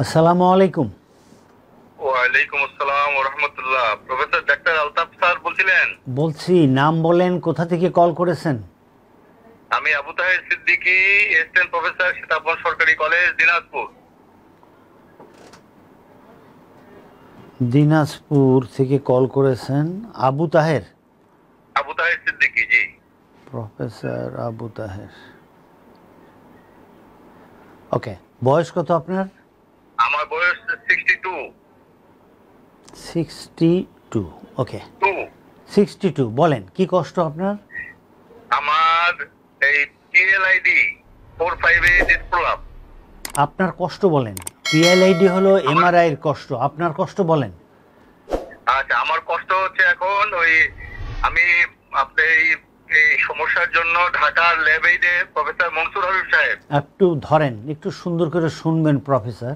আসসালামু আলাইকুম। ওয়ালাইকুম আসসালাম রাহমাতুল্লাহ। প্রফেসর ডাক্তার আলতাফ স্যার বলছিলেন? বলছি নাম বলেন কোথা থেকে কল করেছেন? আমি আবু তাহের সিদ্দিকী এসিস্ট্যান্ট প্রফেসর সীতাবন সরকারি কলেজ দিনাজপুর। দিনাজপুর থেকে কল করেছেন আবু তাহের? আবু তাহের সিদ্দিকী জি। প্রফেসর আবু তাহের। ওকে বয়স কত আপনার? 62 ওকে 62 বলেন কি কষ্ট আপনার? আমার এই পিএলআইডি 458 এর প্রবলেম আপনার কষ্ট বলেন পিএলআইডি হলো এমআরআই এর কষ্ট আপনার কষ্ট বলেন। আচ্ছা আমার কষ্ট হচ্ছে এখন ওই আমি আপনি এই সমস্যার জন্য ঢাকার ল্যাবেইডে প্রফেসর মনসুর হাবিব সাহেব। একটু ধরেন একটু সুন্দর করে শুনবেন professor.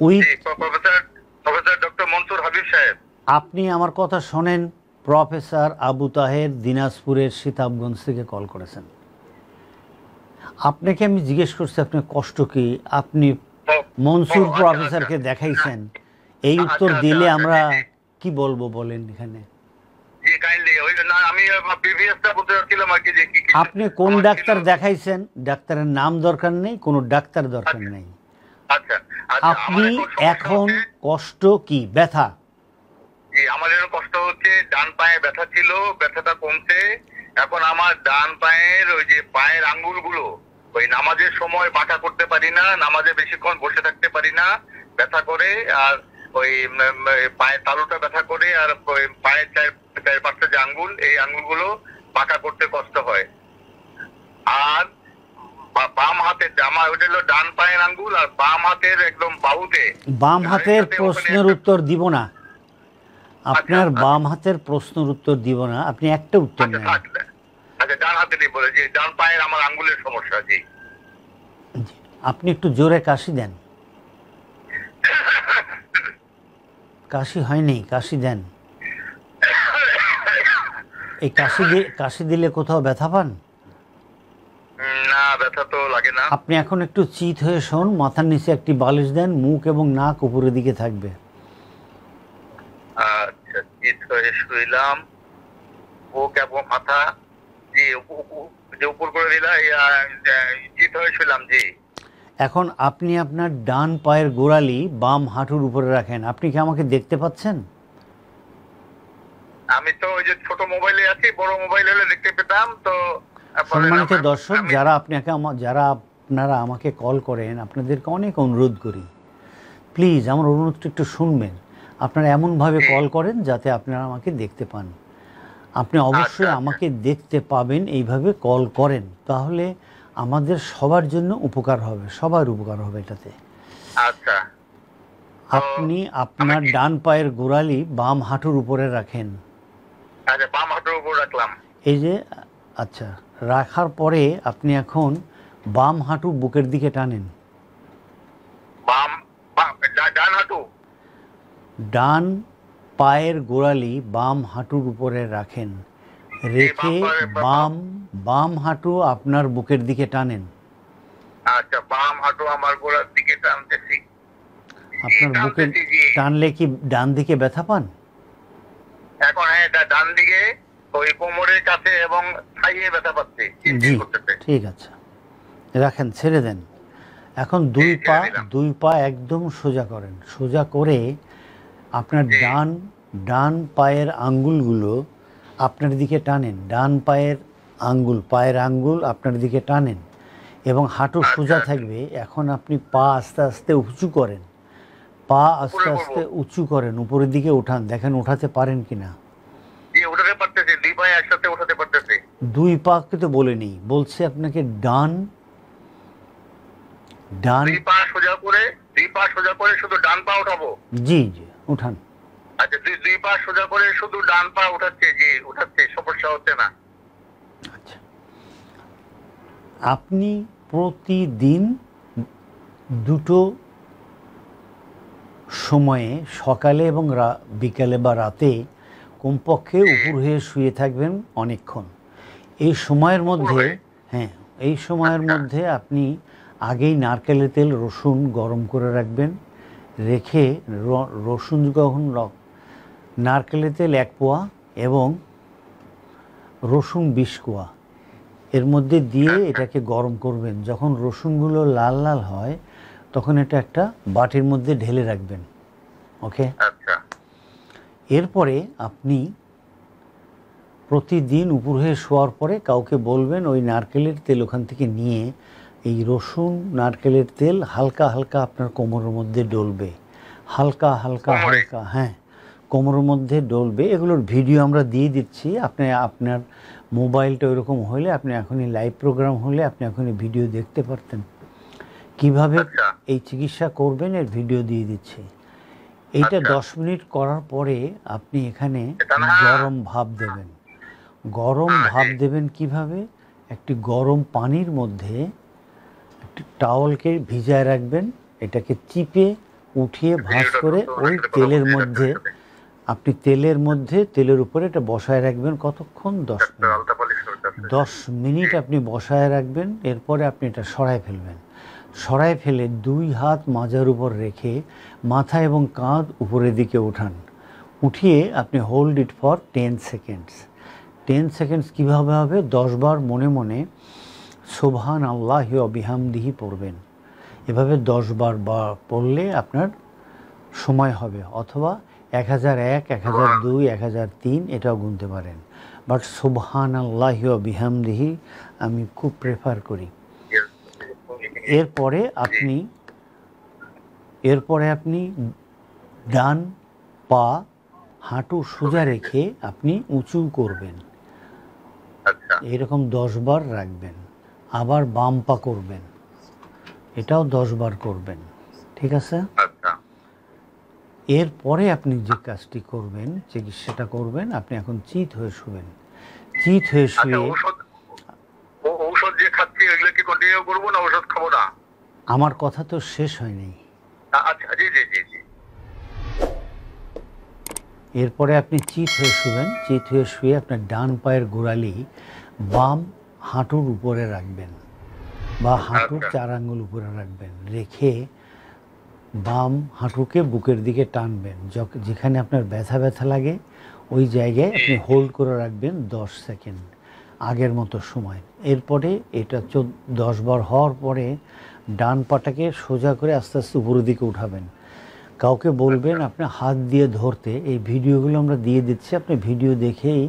With professor professor doctor Mansur Habib সাহেব। আপনি আমার কথা শোনেন প্রফেসর আবু তাহের দিনাজপুরের সীতাবগঞ্জ থেকে কল করেছেন। আপনাকে আমি জিজ্ঞেস করছি আপনার কষ্ট কি? আপনি মনসুর আচ্ছা, প্রফেসরকে আচ্ছা। দেখাইছেন। এই উত্তর আচ্ছা, দিলে আচ্ছা, আমরা। কি বলব বলেন এখানে? আপনি কোন ডাক্তার দেখাইছেন? ডাক্তারের নাম দরকার নেই কোনো ডাক্তার দরকার। নেই। আপনি আমার সমস্যা এখন কষ্ট কি? ব্যথা? জি আমার কষ্ট হচ্ছে ডান পায়ে ব্যথা ছিল ব্যথাটা কমছে। এখন আমার ডান পায়ের ওই যে পায়ের আঙ্গুলগুলো ওই নামাজের সময় বাঁকা করতে পারি না নামাজে বেশিক্ষণ বসে থাকতে পারি না ব্যথা করে আর ওই পায়ের তালুটা ব্যথা করে আর ওই পায়ের চার পাঁচটা যে আঙ্গুল এই আঙ্গুলগুলো বাঁকা করতে কষ্ট হয়। আর বাম হাতের ওইটা হলো ডান পায়ের আঙ্গুল আর বাম হাতের একদম বাহুতে। বাম হাতের প্রশ্নের উত্তর দিব না। আপনার আচ্ছা। বাম হাতের প্রশ্নের উত্তর দিব না। আপনি একটা উত্তর আচ্ছা নেন। আচ্ছা ডান হাতে নেই বলে যে ডান পায়ের আমার আঙ্গুলের সমস্যা জি। আপনি একটু জোরে কাশি দেন। কাশি হয়নি কাশি দেন। এই কাশি দিয়ে কাশি দিলে কোথাও ব্যথা পান? ব্যথা তো লাগে না। আপনি এখন একটু চিত হয়ে শোন মাথার নিচে একটি বালিশ দেন মুখ এবং নাক উপরের দিকে থাকবে। আচ্ছা চিত হয়ে শুইলাম ও কেমন মাথা জি উপ- উপ- যে উপর করে দিলা চিত হয়ে শুইলাম জি। এখন আপনি আপনার ডান পায়ের গোড়ালি বাম হাঁটুর উপরে রাখেন। আপনি কি আমাকে দেখতে পাচ্ছেন? আমি তো ওই যে ছোট মোবাইলে আছি বড় মোবাইল হলে দেখতে পেতাম তো সম্মানিত দর্শক যারা আপনাকে যারা আপনারা আমাকে কল করেন আপনাদেরকে অনেক অনুরোধ করি। প্লিজ আমার অনুরোধটা একটু শুনবেন। আপনারা এমনভাবে কল করেন যাতে আপনারা আমাকে দেখতে পান। আপনি অবশ্যই আচ্ছা। আমাকে দেখতে পাবেন এইভাবে কল করেন। তাহলে আমাদের সবার জন্য উপকার হবে সবার উপকার হবে এটাতে। আচ্ছা। আপনি আপনার ডান পায়ের গোড়ালি বাম হাঁটুর উপরে রাখেন। আচ্ছা বাম হাতের উপর রাখলাম। এই যে আচ্ছা রাখার পরে আপনি এখন বাম হাঁটু বুকের দিকে টানেন। বাম বাম- ডান হাঁটু। ডান পায়ের গোড়ালি বাম হাঁটুর উপরে রাখেন। রেখে বাম বাম হাঁটু আপনার বুকের দিকে টানেন। আচ্ছা বাম হাঁটু আমার গোড়ার দিকে টানতেছি। আপনার বুকে টানলে কি ডান দিকে ব্যথা পান? এখন হ্যাঁ ডান দিকে। ওই কোমরের কাছে এবং থাইয়ে ব্যথা পাচ্ছি। জি ঠিক আছে। রাখেন ছেড়ে দেন। এখন দুই পা দুই পা একদম সোজা করেন। সোজা করে আপনার ডান ডান পায়ের আঙ্গুলগুলো আপনার দিকে টানেন। ডান পায়ের আঙ্গুল পায়ের আঙ্গুল আপনার দিকে টানেন এবং হাঁটু আচ্ছা, সোজা আচ্ছা। থাকবে। এখন আপনি পা আস্তে আস্তে উঁচু করেন। পা আস্তে আস্তে উঁচু করেন উপরের দিকে উঠান। দেখেন উঠাতে পারেন কিনা। পায়ে একসাথে উঠাতে পারতেছি। দুই পাকে তো বলে নেই। বলছে আপনাকে ডান ডান। দুই পা সোজা করে দুই পা সোজা করে শুধু ডান পা উঠাবো? জি জি উঠান। আচ্ছা দুই দুই পা সোজা করে শুধু ডান পা উঠাচ্ছে জি উঠাচ্ছে সমস্যা হচ্ছে না। আচ্ছা। আপনি প্রতিদিন দুটো সময়ে সকালে এবং বিকালে বা রাতে কমপক্ষে উপর হয়ে শুয়ে থাকবেন অনেকক্ষণ। এই সময়ের মধ্যে হ্যাঁ? এই সময়ের আচ্ছা। মধ্যে আপনি আগেই নারকেলের তেল রসুন গরম করে রাখবেন। রেখে রসুন যখন নারকেলের তেল এক পোয়া এবং রসুন বিশ কোয়া। এর মধ্যে দিয়ে এটাকে গরম করবেন। যখন রসুনগুলো লাল লাল হয় তখন এটা একটা বাটির মধ্যে ঢেলে রাখবেন। ওকে? আচ্ছা। এরপরে আপনি প্রতিদিন উপর হয়ে শোয়ার পরে কাউকে বলবেন ওই নারকেলের তেল ওখান থেকে নিয়ে এই রসুন নারকেলের তেল হালকা হালকা আপনার কোমরের মধ্যে ডলবে। হালকা হালকা হালকা হ্যাঁ কোমরের মধ্যে ডলবে। এগুলোর ভিডিও আমরা দিয়ে দিচ্ছি। আপনি আপনার মোবাইলটা ওইরকম হলে আপনি এখনই লাইভ প্রোগ্রাম হলে আপনি এখনই ভিডিও দেখতে পারতেন। কীভাবে আচ্ছা। এই চিকিৎসা করবেন এর ভিডিও দিয়ে দিচ্ছি। এইটা আচ্ছা। দশ মিনিট করার পরে আপনি এখানে গরম ভাব দেবেন। গরম হ্যাঁ, ভাব দেবেন কীভাবে? একটি গরম পানির মধ্যে একটি টাওয়ালকে ভিজায় রাখবেন এটাকে চিপে উঠিয়ে ভাঁজ করে ওই তেলের মধ্যে আপনি তেলের মধ্যে তেলের উপরে এটা বসায় রাখবেন কতক্ষণ? দশ মিনিট। দশ মিনিট আপনি বসায় রাখবেন এরপরে আপনি এটা সরায় ফেলবেন। সরায় ফেলে দুই হাত মাজার উপর রেখে মাথা এবং কাঁধ উপরের দিকে উঠান। উঠিয়ে আপনি hold it for ten seconds ten seconds কীভাবে হবে? দশবার মনে মনে সোভান আল্লাহ অবিহামদিহি পড়বেন। এভাবে দশবার বা পড়লে আপনার সময় হবে, অথবা এক হাজার এক এক হাজার দুই, এক হাজার তিন এটাও গুনতে পারেন। বাট সুবহান আল্লাহ বিহামদিহি আমি খুব প্রেফার করি। এরপরে আপনি এরপরে আপনি ডান পা হাঁটু সোজা রেখে আপনি উঁচু করবেন। আচ্ছা। এরকম দশ বার রাখবেন আবার বাম পা করবেন। এটাও দশ বার করবেন ঠিক আছে? আচ্ছা। এরপরে আপনি যে কাজটি করবেন চিকিৎসাটা করবেন আপনি এখন চিত হয়ে শুবেন। চিত হয়ে আচ্ছা শুয়ে ঔষধ ও- ঔষধ যে খাচ্ছি এগুলো কি কন্টিনিউ করব না ঔষধ খাব না আমার কথা তো শেষ হয়নি। আচ্ছা এরপরে আপনি চিত হয়ে শুবেন চিত হয়ে শুয়ে আপনার ডান পায়ের গোড়ালি বাম হাঁটুর উপরে রাখবেন বা হাঁটুর আচ্ছা। চার আঙ্গুল উপরে রাখবেন। রেখে বাম হাঁটুকে বুকের দিকে টানবেন। যখ- যেখানে আপনার ব্যথা ব্যথা লাগে ওই জায়গায় আপনি হোল্ড করে রাখবেন দশ সেকেন্ড আগের মতো সময়। এরপরে এটা চোদ্দ দশ বার হওয়ার পরে ডান পাটাকে সোজা করে আস্তে আস্তে উপরের দিকে উঠাবেন। কাউকে বলবেন আপনি হাত দিয়ে ধরতে এই ভিডিওগুলো আমরা দিয়ে দিচ্ছি। আপনি ভিডিও দেখেই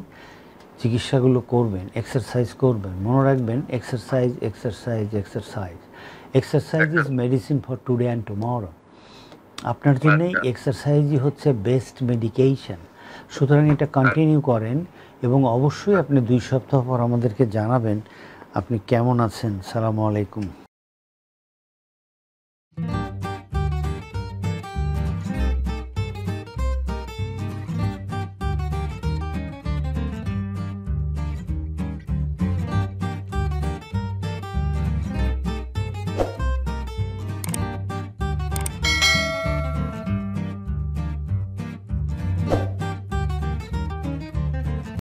চিকিৎসাগুলো করবেন এক্সারসাইজ করবেন। মনে রাখবেন exercise exercise exercise exercise is medicine for today and tomorrow আপনার জন্য আচ্ছা। এক্সারসাইজই হচ্ছে বেস্ট মেডিকেশন সুতরাং এটা কন্টিনিউ করেন এবং অবশ্যই আপনি দুই সপ্তাহ পর আমাদেরকে জানাবেন আপনি কেমন আছেন? সালামু আলাইকুম।